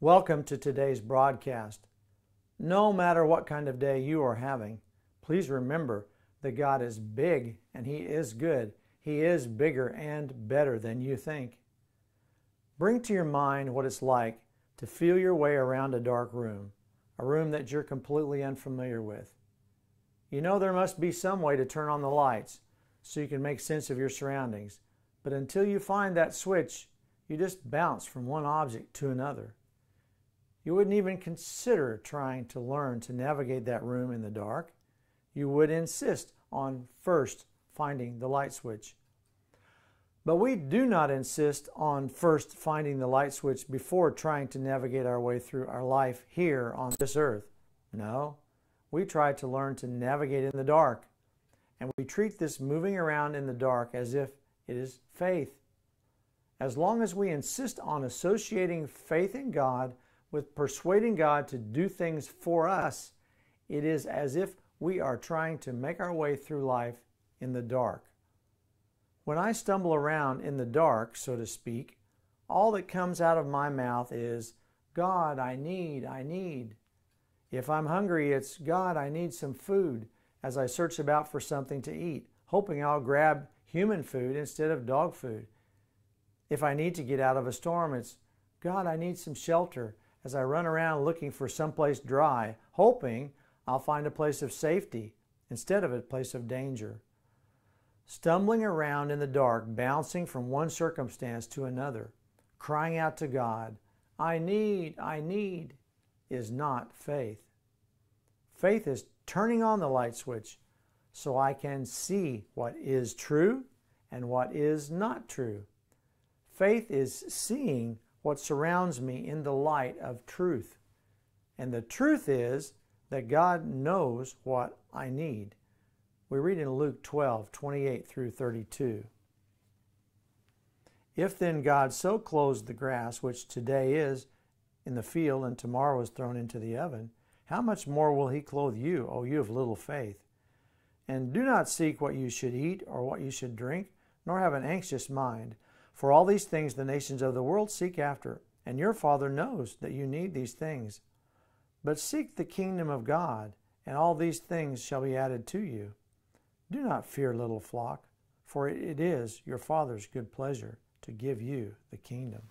Welcome to today's broadcast. No matter what kind of day you are having, please remember that God is big and He is good. He is bigger and better than you think. Bring to your mind what it's like to feel your way around a dark room, a room that you're completely unfamiliar with. You know there must be some way to turn on the lights so you can make sense of your surroundings, but until you find that switch, you just bounce from one object to another. You wouldn't even consider trying to learn to navigate that room in the dark. You would insist on first finding the light switch. But we do not insist on first finding the light switch before trying to navigate our way through our life here on this earth. No, we try to learn to navigate in the dark. And we treat this moving around in the dark as if it is faith. As long as we insist on associating faith in God with persuading God to do things for us, it is as if we are trying to make our way through life in the dark. When I stumble around in the dark, so to speak, all that comes out of my mouth is, God, I need, I need. If I'm hungry, it's, God, I need some food as I search about for something to eat, hoping I'll grab human food instead of dog food. If I need to get out of a storm, it's, God, I need some shelter as I run around looking for someplace dry, hoping I'll find a place of safety instead of a place of danger stumbling around in the dark, bouncing from one circumstance to another, crying out to God, I need, I need, is not faith. Faith is turning on the light switch so I can see what is true and what is not true. Faith is seeing what surrounds me in the light of truth. And the truth is that God knows what I need. We read in Luke 12, 28 through 32. If then God so clothes the grass, which today is in the field and tomorrow is thrown into the oven, how much more will he clothe you, O you of little faith? And do not seek what you should eat or what you should drink, nor have an anxious mind. For all these things the nations of the world seek after, and your Father knows that you need these things. But seek the kingdom of God, and all these things shall be added to you. Do not fear, little flock, for it is your Father's good pleasure to give you the kingdom.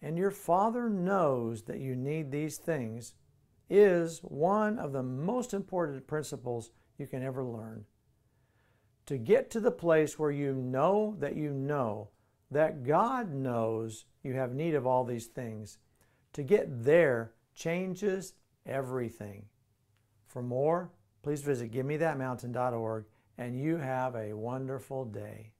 And your Father knows that you need these things is one of the most important principles you can ever learn. To get to the place where you know that you know that God knows you have need of all these things, to get there changes everything. For more, please visit givethatmountain.org and you have a wonderful day.